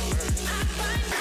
I find